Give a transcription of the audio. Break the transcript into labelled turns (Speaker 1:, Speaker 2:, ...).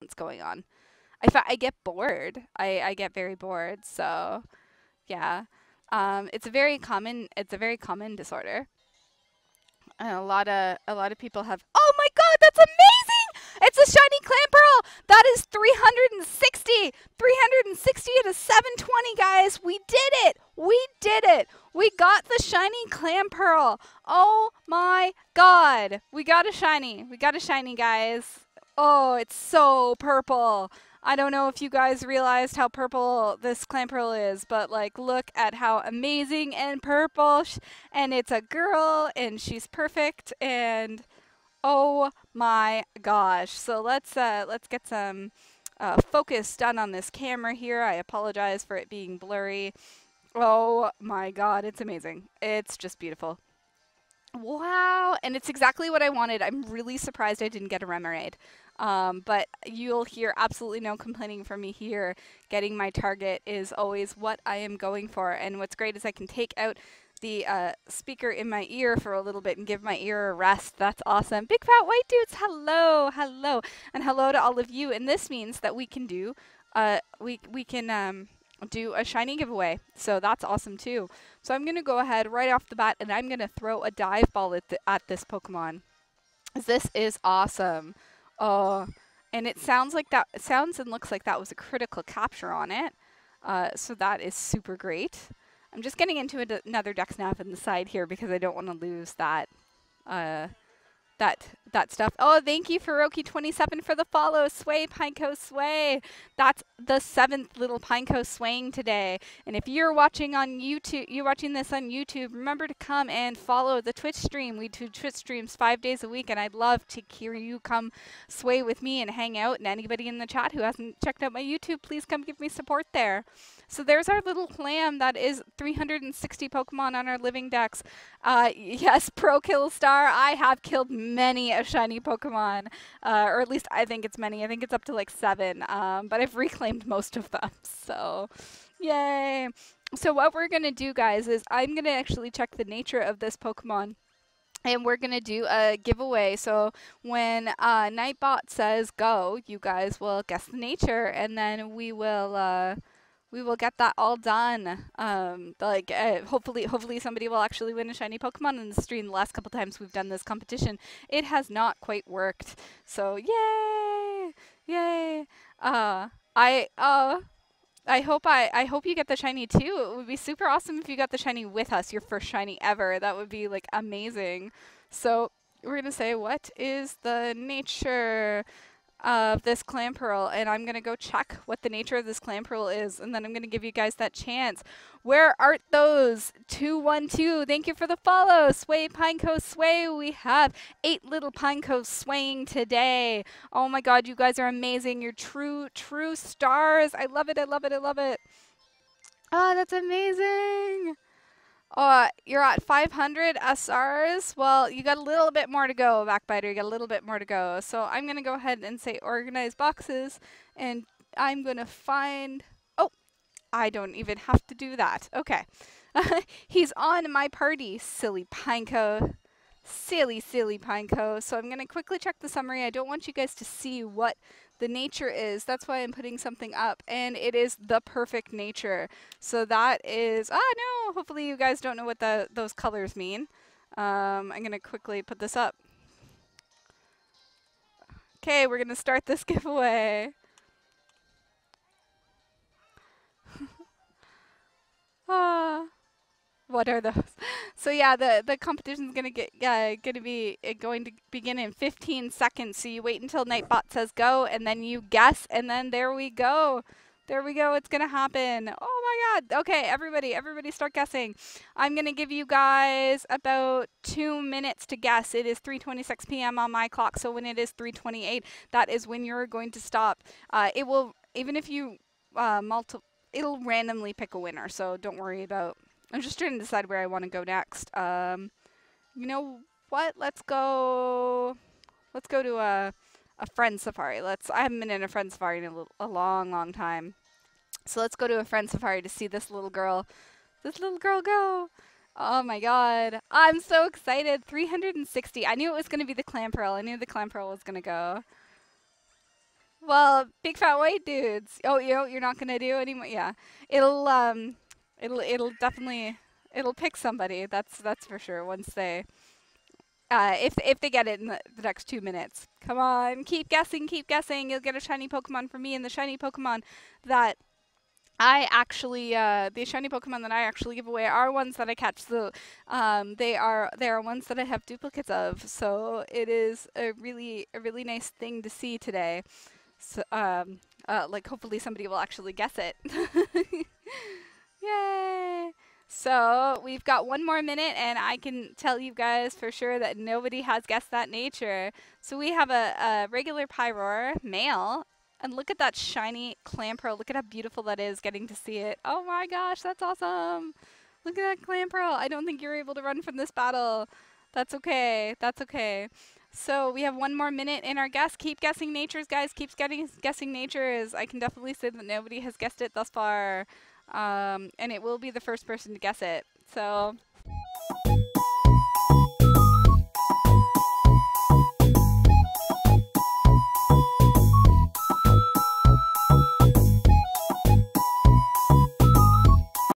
Speaker 1: What's going on? I, I get bored. I, I get very bored. So, yeah. Um, it's a very common. It's a very common disorder. And a lot of a lot of people have. Oh my God, that's amazing! It's a shiny clam pearl. That is 360. 360 to 720, guys. We did it. We did it. We got the shiny Clamperl. Oh my God, we got a shiny. We got a shiny, guys. Oh, it's so purple. I don't know if you guys realized how purple this Clamperl is, but like look at how amazing and purple and it's a girl and she's perfect and oh my gosh. So let's uh let's get some uh, focus done on this camera here. I apologize for it being blurry. Oh my god, it's amazing. It's just beautiful. Wow, and it's exactly what I wanted. I'm really surprised I didn't get a Remoraid. Um, but you'll hear absolutely no complaining from me here. Getting my target is always what I am going for. And what's great is I can take out the uh, speaker in my ear for a little bit and give my ear a rest. That's awesome. Big fat white dudes, hello, hello, and hello to all of you. And this means that we can do, uh, we we can um, do a shiny giveaway. So that's awesome too. So I'm gonna go ahead right off the bat and I'm gonna throw a dive ball at, at this Pokemon. This is awesome. Oh, and it sounds like that sounds and looks like that was a critical capture on it. Uh, so that is super great. I'm just getting into another deck snap in the side here because I don't want to lose that uh, that that stuff. Oh, thank you, Faroki27 for the follow. Sway, Pineco, Sway. That's the seventh little Pineco swaying today. And if you're watching on YouTube, you're watching this on YouTube, remember to come and follow the Twitch stream. We do Twitch streams five days a week, and I'd love to hear you come sway with me and hang out. And anybody in the chat who hasn't checked out my YouTube, please come give me support there. So there's our little clam that is 360 Pokemon on our living decks. Uh, yes, Pro Kill Star, I have killed many a shiny Pokemon, uh, or at least I think it's many. I think it's up to like seven, um, but I've reclaimed most of them. So, yay! So what we're going to do, guys, is I'm going to actually check the nature of this Pokemon and we're going to do a giveaway. So when uh, Nightbot says go, you guys will guess the nature, and then we will uh, we will get that all done. Um, like uh, hopefully, hopefully somebody will actually win a shiny Pokemon in the stream. The last couple times we've done this competition, it has not quite worked. So yay, yay! Uh, I uh, I hope I I hope you get the shiny too. It would be super awesome if you got the shiny with us, your first shiny ever. That would be like amazing. So we're gonna say, what is the nature? Of this Clamperl and I'm going to go check what the nature of this Clamperl is and then I'm going to give you guys that chance. Where art those? 212. Thank you for the follow. Sway Pineco Sway. We have eight little Pineco swaying today. Oh my god, you guys are amazing. You're true, true stars. I love it. I love it. I love it. Oh, that's amazing. Uh, you're at 500 SRs. Well, you got a little bit more to go, Backbiter. You got a little bit more to go. So I'm going to go ahead and say organize boxes. And I'm going to find... Oh, I don't even have to do that. Okay. He's on my party, silly Pineco. Silly, silly Pineco. So I'm going to quickly check the summary. I don't want you guys to see what the nature is. That's why I'm putting something up. And it is the perfect nature. So that is, ah, no, hopefully you guys don't know what the, those colors mean. Um, I'm going to quickly put this up. Okay, we're going to start this giveaway. ah. What are those? So yeah, the the competition's gonna get uh, gonna be uh, going to begin in 15 seconds. So you wait until Nightbot says go, and then you guess, and then there we go. There we go. It's gonna happen. Oh my God. Okay, everybody, everybody, start guessing. I'm gonna give you guys about two minutes to guess. It is 3:26 p.m. on my clock. So when it is 3:28, that is when you're going to stop. Uh, it will even if you uh, multi, it'll randomly pick a winner. So don't worry about I'm just trying to decide where I want to go next. Um, you know what? Let's go. Let's go to a a friend safari. Let's. I haven't been in a friend safari in a, a long, long time. So let's go to a friend safari to see this little girl. This little girl go. Oh my god. I'm so excited. 360. I knew it was going to be the Clamperl. I knew the Clamperl was going to go. Well, big fat white dudes. Oh, you know, you're not going to do anymore. Yeah. It'll um it'll it'll definitely it'll pick somebody. That's that's for sure once they uh, if if they get it in the, the, next two minutes. Come on, keep guessing, keep guessing. You'll get a shiny Pokemon from me, and the shiny Pokemon that I actually uh, the shiny Pokemon that I actually give away are ones that I catch. So um, they are they are ones that I have duplicates of. So it is a really a really nice thing to see today. So um, uh, like hopefully somebody will actually guess it. Yay! So we've got one more minute, and I can tell you guys for sure that nobody has guessed that nature. So we have a, a regular Pyroar male, and look at that shiny Clamperl. Look at how beautiful that is getting to see it. Oh my gosh, that's awesome. Look at that Clamperl. I don't think you're able to run from this battle. That's okay. That's okay. So we have one more minute in our guess. Keep guessing natures, guys. Keep getting guessing natures. I can definitely say that nobody has guessed it thus far. Um, and it will be the first person to guess it. So